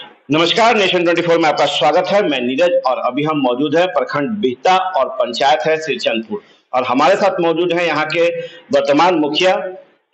नमस्कार, नेशन 24 में आपका स्वागत है। मैं नीरज और अभी हम मौजूद हैं प्रखंड बिहता और पंचायत है श्रीचंदपुर और हमारे साथ मौजूद हैं यहाँ के वर्तमान मुखिया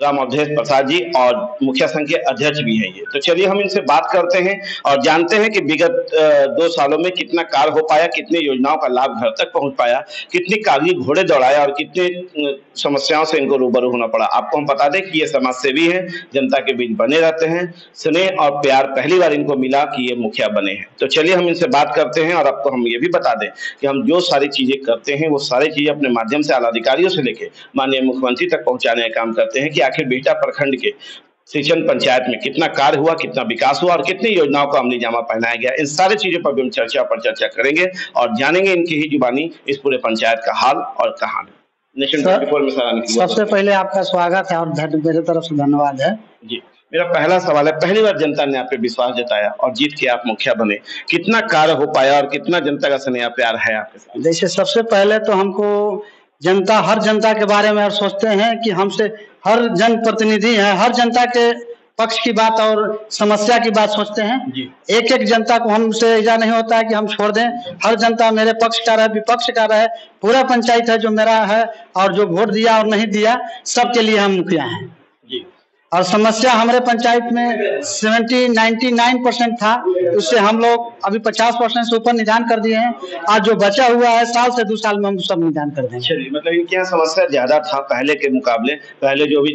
राम अवधेश प्रसाद जी और मुखिया संघ के अध्यक्ष भी हैं ये। तो चलिए हम इनसे बात करते हैं और जानते हैं कि विगत दो सालों में कितना कार्य हो पाया, कितनी योजनाओं का लाभ घर तक पहुँच पाया, कितनी कागज़ी घोड़े दौड़ाया और कितने समस्याओं से इनको रूबरू होना पड़ा। आपको हम बता दें कि ये समाज सेवी हैं, जनता के बीच बने रहते हैं, स्नेह और प्यार पहली बार इनको मिला कि ये मुखिया बने हैं। तो चलिए हम इनसे बात करते हैं और आपको हम ये भी बता दें कि हम जो सारी चीज़ें करते हैं, वो सारी चीज़ें अपने माध्यम से आला अधिकारियों से लेके माननीय मुख्यमंत्री तक पहुँचाने का काम करते हैं कि आखिर बेटा प्रखंड के सिंचन पंचायत में कितना कार्य हुआ कितना विकास हुआ और कितनी योजनाओं को अमली जामा पहनाया गया इन सारी चीज़ों पर भी हम चर्चा पर चर्चा करेंगे और जानेंगे इनकी ही जुबानी इस पूरे पंचायत का हाल और कहानी। नेशन सर, 24 में सर आने के लिए बहुत सबसे पहले आपका स्वागत है और मेरे तरफ़ से धन्यवाद है। जी मेरा पहला सवाल है पहली बार जनता ने आप पे विश्वास जताया और जीत के आप मुखिया बने। कितना कार्य हो पाया और कितना जनता का स्नेह प्यार है आपके साथ? जैसे सबसे पहले तो हमको जनता हर जनता के बारे में सोचते हैं कि हमसे हर जन प्रतिनिधि है हर जनता के पक्ष की बात और समस्या की बात सोचते हैं। एक एक जनता को हमसे ऐसा नहीं होता है कि हम छोड़ दें। हर जनता मेरे पक्ष का रहे विपक्ष का रहे पूरा पंचायत है जो मेरा है और जो वोट दिया और नहीं दिया सबके लिए हम मुखिया हैं। और समस्या हमारे पंचायत में सेवेंटी नाइन्टी नाइन परसेंट था उससे हम लोग अभी पचास परसेंट से ऊपर निदान कर दिए हैं। आज जो बचा हुआ है साल से दो साल में हम सब निदान कर देंगे चलिए मतलब यहाँ समस्या ज़्यादा था पहले के मुकाबले? पहले जो भी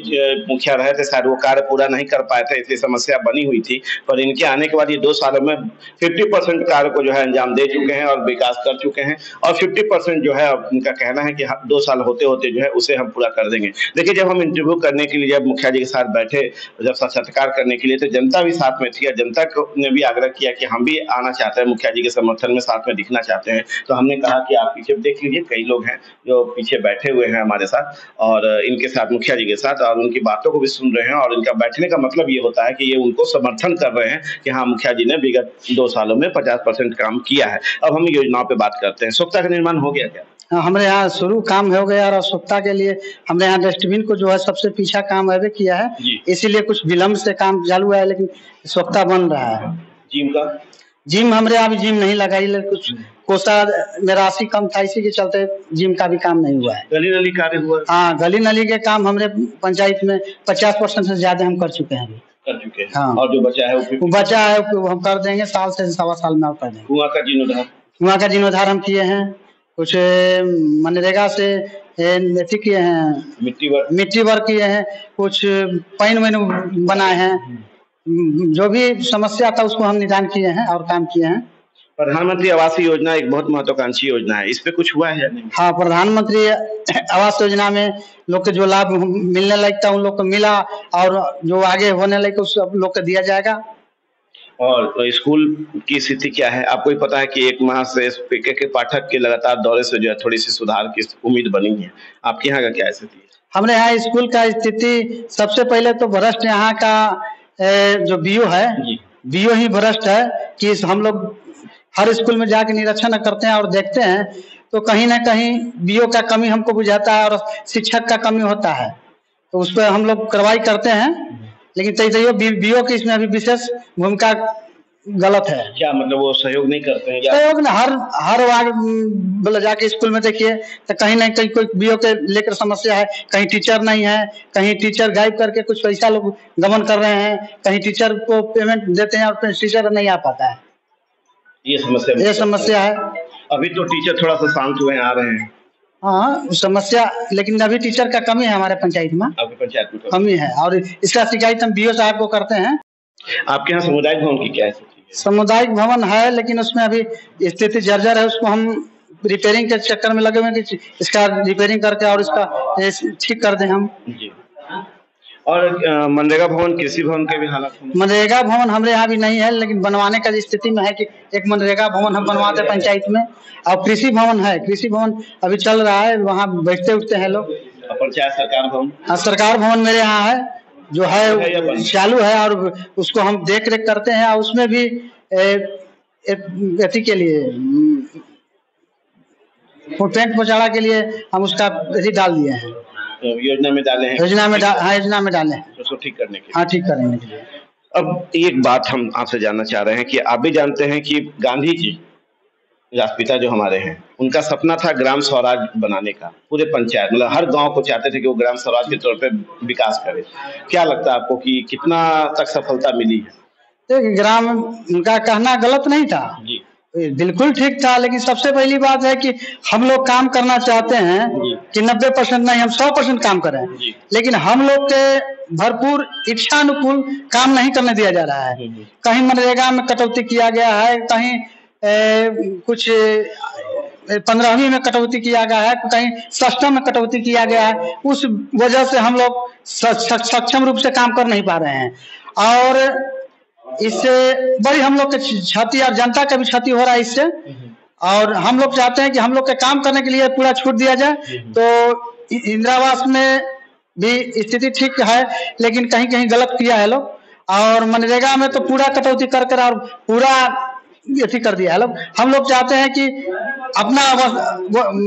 मुखिया रहे थे शायद वो कार्य पूरा नहीं कर पाए थे इसलिए समस्या बनी हुई थी। पर इनके आने के बाद ये दो सालों में फिफ्टी परसेंट कार्य को जो है अंजाम दे चुके हैं और विकास कर चुके हैं। और फिफ्टी परसेंट जो है इनका कहना है कि हाँ, दो साल होते होते जो है उसे हम पूरा कर देंगे। देखिए जब हम इंटरव्यू करने के लिए जब मुखिया जी के साथ जब साक्षात्कार करने के लिए तो जनता भी साथ में थी और जनता को ने भी आग्रह किया कि हम भी आना चाहते हैं मुखिया जी के समर्थन में साथ में दिखना चाहते हैं। तो हमने कहा कि आप पीछे देख लीजिए कई लोग हैं जो पीछे बैठे हुए हैं हमारे साथ और इनके साथ मुखिया जी के साथ और उनकी बातों को भी सुन रहे हैं और इनका बैठने का मतलब ये होता है कि ये उनको समर्थन कर रहे हैं कि हाँ मुखिया जी ने विगत दो सालों में पचास परसेंट काम किया है। अब हम योजनाओं पे बात करते हैं। स्वच्छता का निर्माण हो गया क्या? हाँ, हमारे यहाँ शुरू काम हो गया और स्वच्छता के लिए हमने यहाँ डस्टबिन को जो है सबसे पीछा काम अभी किया है। इसीलिए कुछ विलम्ब से काम चालू है लेकिन स्वच्छता बन रहा है। जिम का? जिम हमारे यहाँ अभी जिम नहीं लगाई लेकिन कुछ कोसा में राशि कम था इसी के चलते जिम का भी काम नहीं हुआ है। गली नली कार्य हुआ? हाँ गली नली के काम हमारे पंचायत में पचास परसेंट से ज़्यादा हम कर चुके हैं कर चुके हैं। हाँ। और जो बचा है वो बचा है वो हम कर देंगे साल से सवा साल में और कर देंगे कुआँ का जीर्णोद्धार? वहाँ का जीर्णोद्धार हम किए हैं कुछ मनरेगा से अथी किए हैं मिट्टी वर्क मिट्टी वर्क किए हैं कुछ पाइन वाइन बनाए हैं। जो भी समस्या था उसको हम निदान किए हैं और काम किए हैं। प्रधानमंत्री आवास योजना एक बहुत महत्वाकांक्षी योजना है। इस पे कुछ हुआ है हाँ प्रधानमंत्री आवास योजना में लोग के जो लाभ मिलने लायक था उन लोग को मिला और जो आगे होने लायक उस लोग को दिया जाएगा। और तो स्कूल की स्थिति क्या है? आपको ही पता है कि एक माह से पीके के पाठक के लगातार दौरे से जो है थोड़ी सी सुधार की उम्मीद बनी है। आपके यहाँ का क्या स्थिति है? हमारे यहाँ स्कूल का स्थिति सबसे पहले तो भ्रष्ट यहाँ का जो बीओ है बीओ ही भ्रष्ट है कि हम लोग हर स्कूल में जाके निरीक्षण करते हैं और देखते हैं तो कहीं ना कहीं बीओ का कमी हमको बुझाता है और शिक्षक का कमी होता है। तो उस पर हम लोग कार्रवाई करते हैं। लेकिन तैयो बीओ की इसमें अभी विशेष भूमिका गलत है। क्या मतलब वो सहयोग नहीं करते हैं? सहयोग ना हर हर वार्ड बोले जाके स्कूल में देखिए तो कहीं ना कहीं कोई बीओ के लेकर समस्या है कहीं टीचर नहीं है कहीं टीचर गायब करके कुछ पैसा लोग गमन कर रहे हैं कहीं टीचर को पेमेंट देते हैं और टीचर नहीं आ पाता है। ये समस्या ये समस्या है। अभी तो टीचर थोड़ा सा शांत हुए आ रहे हैं। हाँ समस्या लेकिन अभी टीचर का कमी है हमारे पंचायत में। आपके पंचायत में कमी। है और इसका शिकायत हम बीओ साहब को करते हैं। आपके यहाँ सामुदायिक भवन की क्या है? सामुदायिक भवन है लेकिन उसमें अभी स्थिति जर्जर है उसको हम रिपेयरिंग के चक्कर में लगे हुए हैं कि इसका रिपेयरिंग करके और इसका ठीक कर दें हम। जी। और मनरेगा भवन कृषि भवन के भी हालात मनरेगा भवन हमारे यहाँ भी नहीं है लेकिन बनवाने का स्थिति में है कि एक मनरेगा भवन हम बनवाते हैं पंचायत में और कृषि भवन है कृषि भवन अभी चल रहा है वहाँ बैठते उठते हैं लोग। पंचायत सरकार भवन? हाँ, सरकार भवन मेरे यहाँ है जो है? चालू है और उसको हम देख रेख करते हैं और उसमें भी अथी के लिए टेंट पहुँचाड़ा के लिए हम उसका डाल दिए हैं। तो योजना में डाले हैं। योजना में हाँ योजना में डाले हैं। उसको ठीक करने के हाँ ठीक करने के लिए। अब एक बात हम आपसे जानना चाह रहे हैं कि आप भी जानते हैं कि गांधी जी राष्ट्रपिता जो हमारे हैं उनका सपना था ग्राम स्वराज बनाने का पूरे पंचायत मतलब हर गाँव को चाहते थे कि वो ग्राम स्वराज के तौर पे विकास करे। क्या लगता है आपको कि कितना तक सफलता मिली है? ग्राम उनका कहना गलत नहीं था। जी। बिल्कुल ठीक था लेकिन सबसे पहली बात है कि हम लोग काम करना चाहते हैं कि नब्बे परसेंट नहीं हम सौ परसेंट काम करें। लेकिन हम लोग के भरपूर इच्छा अनुकूल काम नहीं करने दिया जा रहा है। कहीं मनरेगा में कटौती किया गया है कहीं ए, कुछ पंद्रहवीं में कटौती किया गया है कहीं सष्टम में कटौती किया गया है उस वजह से हम लोग सक्षम रूप से काम कर नहीं पा रहे हैं। और इससे बड़ी हम लोग की क्षति और जनता का भी क्षति हो रहा है इससे। और हम लोग चाहते हैं कि हम लोग के काम करने के लिए पूरा छूट दिया जाए। तो इंदिरावास में भी स्थिति ठीक है, लेकिन कहीं कहीं गलत किया है लोग। और मनरेगा में तो पूरा कटौती कर कर और पूरा अथी कर दिया है लोग। हम लोग चाहते हैं कि अपना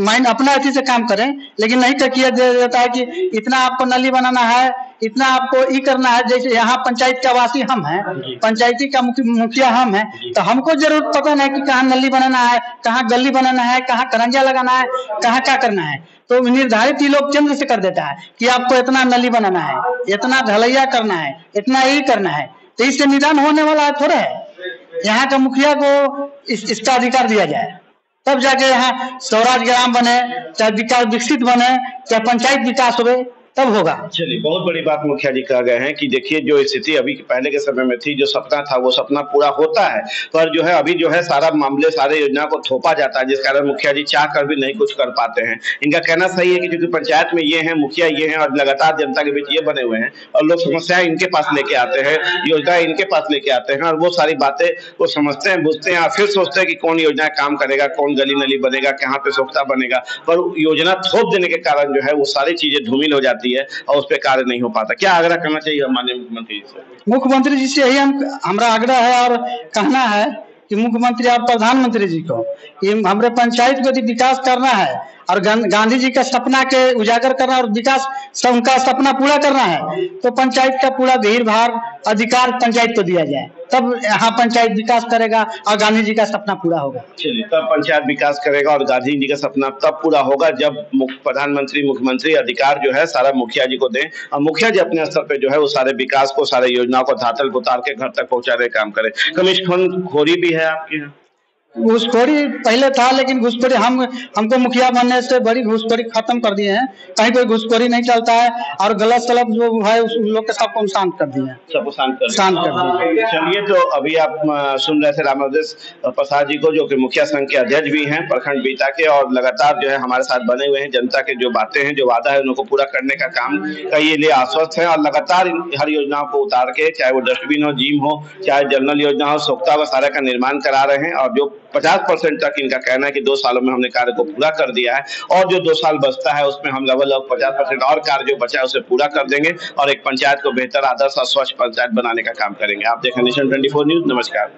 माइंड अपना अथी से काम करें, लेकिन नहीं कर किया जाता है कि इतना आपको नली बनाना है इतना आपको ये करना है जैसे यहाँ पंचायत का वासी हम हैं पंचायती का मुखिया हम हैं तो हमको ज़रूर पता नहीं कि कहाँ नली बनाना है कहाँ गली बनाना है कहाँ करंजा लगाना है कहाँ क्या करना है। तो निर्धारित ये लोग केंद्र से कर देता है कि आपको इतना नली बनाना है इतना ढलैया करना है इतना ये करना है। तो इससे निदान होने वाला है थोड़ा है। यहाँ का मुखिया को इस, इसका अधिकार दिया जाए। तब जाके यहाँ स्वराज ग्राम बने चाहे विकास विकसित बने चाहे पंचायत विकास हो तब होगा। चलिए बहुत बड़ी बात मुखिया जी कह गए हैं कि देखिए, जो स्थिति अभी पहले के समय में थी, जो सपना था, वो सपना पूरा होता है। पर जो है, अभी जो है, सारा मामले, सारे योजना को थोपा जाता है, जिस कारण मुखिया जी चाह कर भी नहीं कुछ कर पाते हैं। इनका कहना सही है कि क्योंकि पंचायत में ये है, मुखिया ये है, और लगातार जनता के बीच ये बने हुए हैं, और लोग समस्याएँ इनके पास लेके आते हैं, योजनाएँ इनके पास लेके आते हैं, और वो सारी बातें, वो समझते हैं, बुझते हैं, और फिर सोचते हैं कि कौन योजना काम करेगा, कौन गली नली बनेगा, कहाँ पे सोखता बनेगा। पर योजना थोप देने के कारण जो है, वो सारी चीज़ें धूमिल हो जाती है और उस पर कार्य नहीं हो पाता। क्या आग्रह करना चाहिए माननीय मुख्यमंत्री जी से? मुख्यमंत्री जी से यही हम, हमारा आग्रह है और कहना है कि मुख्यमंत्री आप प्रधानमंत्री जी को, कि हमारे पंचायत को यदि विकास करना है और गांधी जी का सपना के उजागर करना और विकास उनका सपना पूरा करना है तो पंचायत का पूरा भीड़ भाड़ अधिकार पंचायत को दिया जाए। तब यहाँ पंचायत विकास करेगा और गांधी जी का सपना पूरा होगा। चलिए, तब पंचायत विकास करेगा और गांधी जी का सपना तब पूरा होगा जब प्रधानमंत्री, मुख्यमंत्री अधिकार जो है सारा मुखिया जी को दें और मुखिया जी अपने स्तर पे जो है वो सारे विकास को, सारे योजनाओं को धातल उतार के घर तक पहुँचाने का काम करे। कमिश्न खोरी भी है आपके यहाँ। घूसखोरी पहले था लेकिन घुसखोरी हम हमको मुखिया बनने से बड़ी घुसखोरी खत्म कर दिए हैं। कहीं कोई घुसखोरी नहीं चलता है और गलत सलत जो है उस लोग के सबको हम शांत कर दिए हैं। सबको शांत कर शांत कर दिए। चलिए तो अभी आप सुन रहे थे रामादेश प्रसाद जी को जो कि मुखिया संघ के अध्यक्ष भी हैं प्रखंड बीता के और लगातार जो है हमारे साथ बने हुए हैं। जनता के जो बातें हैं जो वादा है उनको पूरा करने का काम का ये लिए आश्वस्त है और लगातार हर योजनाओं को उतार के चाहे वो डस्टबिन हो जिम हो चाहे जनरल योजना हो सोखता व सारा का निर्माण करा रहे हैं और जो पचास परसेंट तक इनका कहना है कि दो सालों में हमने कार्य को पूरा कर दिया है और जो दो साल बचता है उसमें हम लगभग लगभग पचास परसेंट और कार्य जो बचा है उसे पूरा कर देंगे और एक पंचायत को बेहतर आदर्श और स्वच्छ पंचायत बनाने का काम करेंगे। आप देखें नेशन ट्वेंटी न्यूज़ नमस्कार।